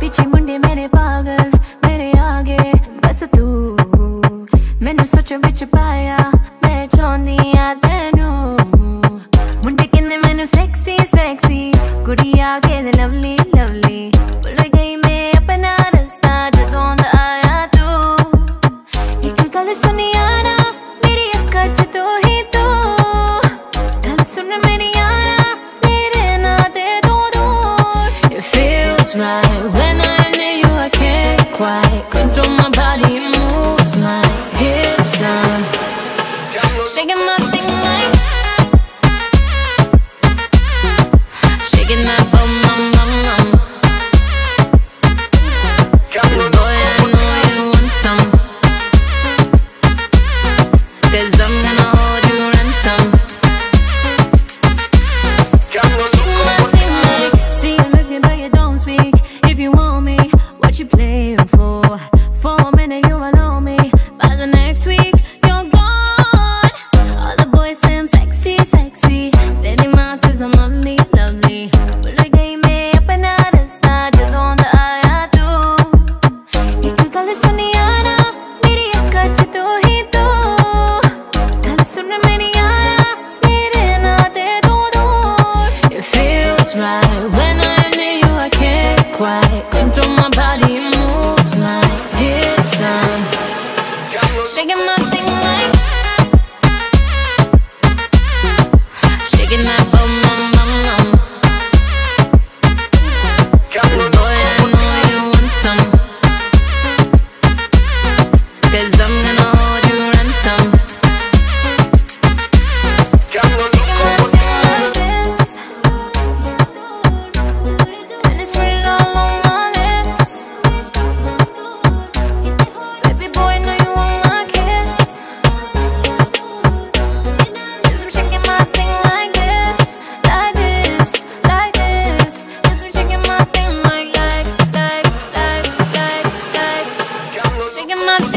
पीछे मुंडे मेरे पागल मेरे आगे बस तू मैंने सोच बिच पाया मैं चाहनी तेनू right. When I'm near you I can't quite Control my body, it moves my hips. Shaking my thing like quiet Control my body and moves like it's on. Shaking my thing like Shaking that bum taking my